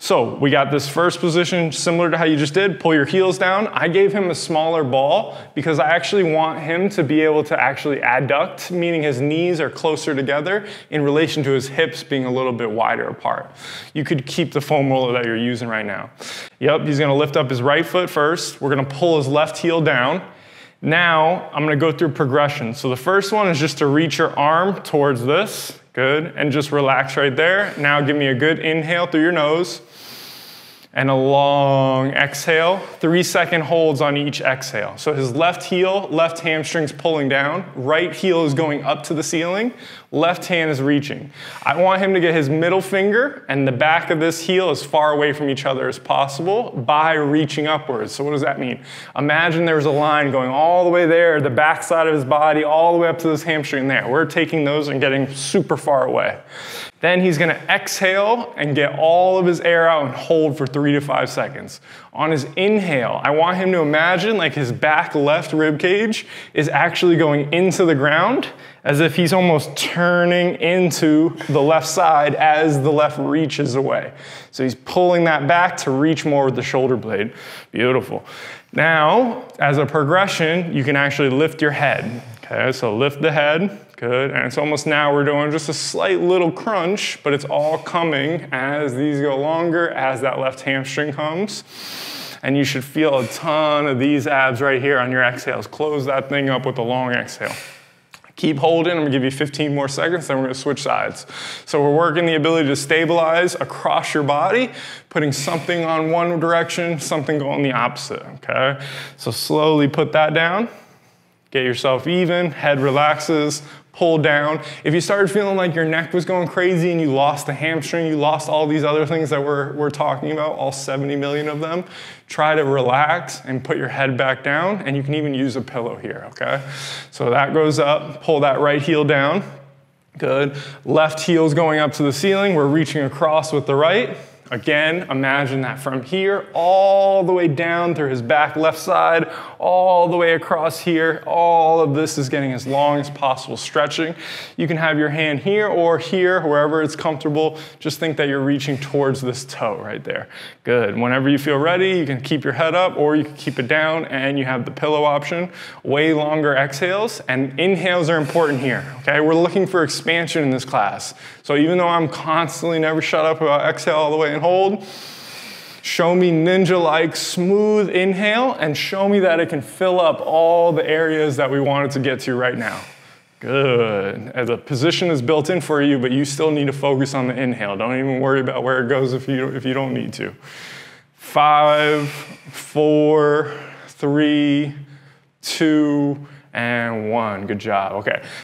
So we got this first position similar to how you just did, pull your heels down. I gave him a smaller ball because I actually want him to be able to actually adduct, meaning his knees are closer together in relation to his hips being a little bit wider apart. You could keep the foam roller that you're using right now. Yep, he's gonna lift up his right foot first. We're gonna pull his left heel down. Now, I'm gonna go through progression. So the first one is just to reach your arm towards this, good, and just relax right there. Now give me a good inhale through your nose and a long exhale, three second holds on each exhale. So his left heel, left hamstring's pulling down, right heel is going up to the ceiling, left hand is reaching. I want him to get his middle finger and the back of this heel as far away from each other as possible by reaching upwards. So what does that mean? Imagine there's a line going all the way there, the back side of his body, all the way up to this hamstring there. We're taking those and getting super far away. Then he's gonna exhale and get all of his air out and hold for three to five seconds. On his inhale, I want him to imagine like his back left rib cage is actually going into the ground as if he's almost turning into the left side as the left reaches away. So he's pulling that back to reach more with the shoulder blade. Beautiful. Now, as a progression, you can actually lift your head. Okay, so lift the head, good. And it's almost now we're doing just a slight little crunch, but it's all coming as these go longer, as that left hamstring comes. And you should feel a ton of these abs right here on your exhales. Close that thing up with a long exhale. Keep holding, I'm gonna give you 15 more seconds, then we're gonna switch sides. So we're working the ability to stabilize across your body, putting something on one direction, something going the opposite, okay? So slowly put that down. Get yourself even, head relaxes, pull down. If you started feeling like your neck was going crazy and you lost the hamstring, you lost all these other things that we're, we're talking about, all 70 million of them, try to relax and put your head back down, and you can even use a pillow here, okay? So that goes up, pull that right heel down. Good. Left heel's going up to the ceiling. We're reaching across with the right. Again, imagine that from here all the way down through his back left side, all the way across here. All of this is getting as long as possible stretching. You can have your hand here or here, wherever it's comfortable. Just think that you're reaching towards this toe right there. Good. Whenever you feel ready, you can keep your head up or you can keep it down and you have the pillow option. Way longer exhales and inhales are important here. Okay, we're looking for expansion in this class. So even though I'm constantly never shut up about exhale all the way hold. Show me ninja-like smooth inhale and show me that it can fill up all the areas that we wanted to get to right now. Good. As a position is built in for you, but you still need to focus on the inhale. Don't even worry about where it goes if you, if you don't need to. Five, four, three, two, and one. Good job. Okay.